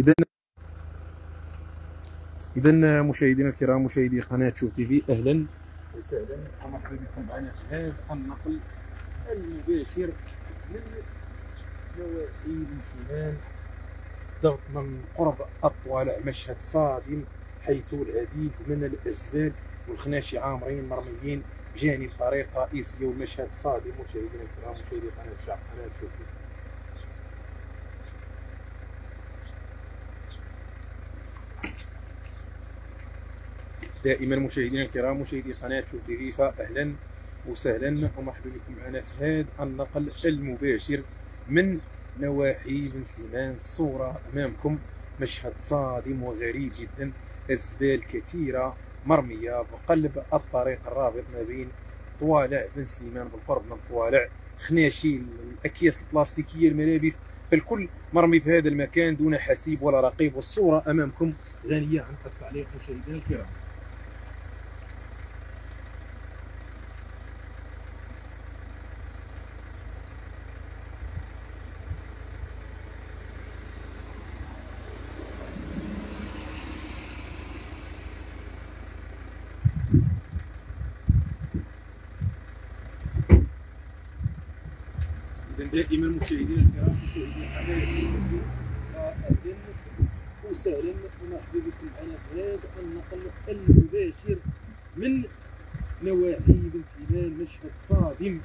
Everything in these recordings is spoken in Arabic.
اذا اذا مشاهدينا الكرام مشاهدي قناة شوف تي في أهلا. وسهلا ومرحبا بكم معنا في هذا النقل المباشر من نواحي سليمان ضغط من قرب الطوالع مشهد صادم حيث العديد من الأزبال والخناشي عامرين مرميين بجانب طريق رئيسيه ومشهد صادم. مشاهدينا الكرام مشاهدي قناة الشعب قناة شوف دائما مشاهدينا الكرام مشاهدي قناة شوف تي في فاهلا وسهلا. ومرحبا بكم معنا في هذا النقل المباشر من نواحي بن سليمان. الصورة أمامكم مشهد صادم وغريب جدا الزبال كثيرة مرمية بقلب الطريق الرابط ما بين طوالع بن سليمان بالقرب من طوالع خناشي الأكياس البلاستيكية الملابس الكل مرمي في هذا المكان دون حسيب ولا رقيب. والصورة أمامكم غنية عن التعليق مشاهدينا الكرام. دائما مشاهدينا الكرام مشاهدي قناه أهلا وسهلا ومرحبا بكم في هذا النقل المباشر من نواحي بن سليمان مشهد صادم.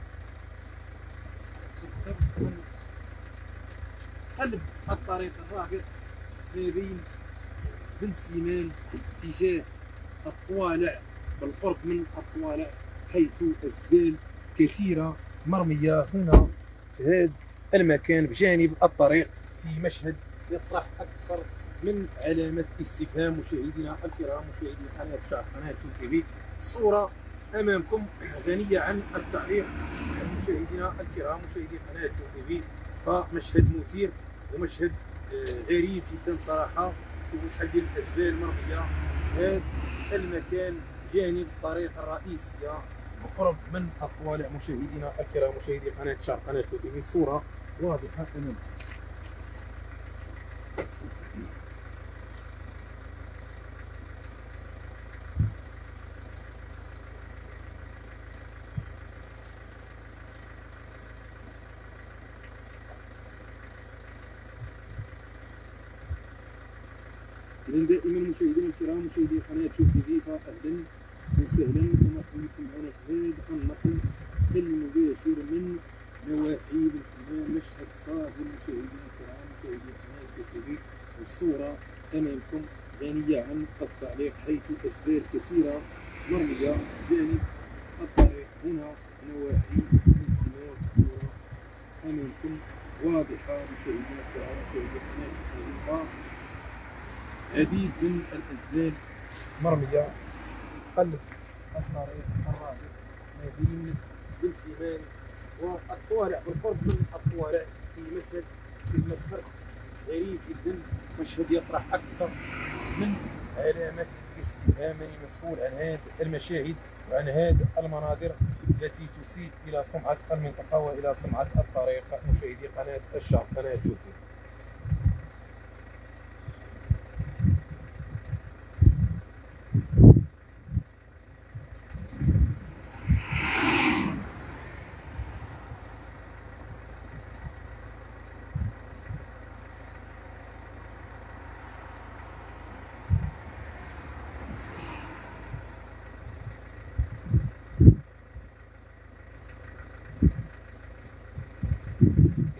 قلب الطريق الرابط ما بين بن سليمان اتجاه الطوالع بالقرب من الطوالع حيث الزبال كثيرة مرمية هنا. هذا المكان بجانب الطريق في مشهد يطرح أكثر من علامة استفهام مشاهدينا الكرام مشاهدي قناة شعب قناة تي في. الصورة أمامكم غنية عن التعليق مشاهدينا الكرام مشاهدي قناة شوف تي في. فمشهد مثير ومشهد آه، غريب جدا صراحة. شوفوا شحال ديال الازبال مرميه هذا المكان جانب الطريق الرئيسية. بقرب من الطوالع مشاهدينا الكرام مشاهدي قناة شعب قناة شوف تي في الصورة واضحة أمامكم. اذا دائما مشاهدينا الكرام مشاهدي قناة شوف تي في فاهلا وسهلا ومرحبا بكم معنا في هذا النقل المباشر من نواحي بن سليمان مشهد صادم مشاهدينا الكرام مشاهدي شوف تي في والصورة أمامكم غنية عن التعليق حيث اسبال كثيرة مرمية جانب الطريق هنا نواحي بن سليمان الصورة أمامكم واضحة مشاهدينا الكرام مشاهدي تي في عديد من الازبال مرمية قلب الطريق الرابط ما بين بن سيمان والطوارع بالقرب من الطوارع في مشهد في مشهد غريب جدا. مشهد يطرح أكثر من علامة استفهام المسؤول عن هذه المشاهد وعن هذه المناظر التي تسيء إلى سمعه المنطقة وإلى سمعه الطريق. مشاهدي قناة الشعب قناة شوفي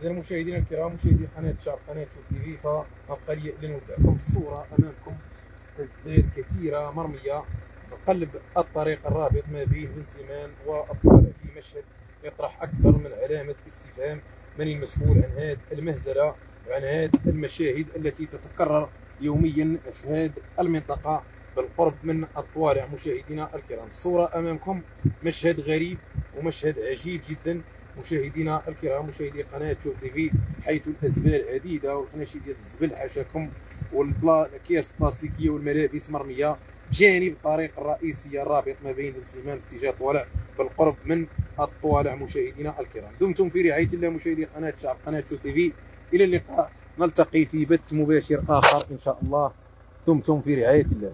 اذا مشاهدينا الكرام مشاهدي قناة شعب قناة شوف تي في فابقى لي الا نودعكم الصورة أمامكم الزبال كثيرة مرمية بقلب الطريق الرابط ما بين بن سليمان والطوالع في مشهد يطرح أكثر من علامة استفهام. من المسؤول عن هذه المهزلة وعن هذه المشاهد التي تتكرر يوميا في هذه المنطقة بالقرب من الطوالع مشاهدينا الكرام الصورة أمامكم مشهد غريب ومشهد عجيب جدا. مشاهدينا الكرام مشاهدي قناة شوف تي في حيث الازبال عديده والخناشي ديال الزبل حاشاكم والاكياس البلاستيكية والملابس مرمية بجانب الطريق الرئيسيه الرابط ما بين سليمان في اتجاه طوالع بالقرب من الطوالع. مشاهدينا الكرام دمتم في رعاية الله مشاهدي قناة شعب قناة شوف تي في. إلى اللقاء نلتقي في بث مباشر آخر إن شاء الله. دمتم في رعاية الله.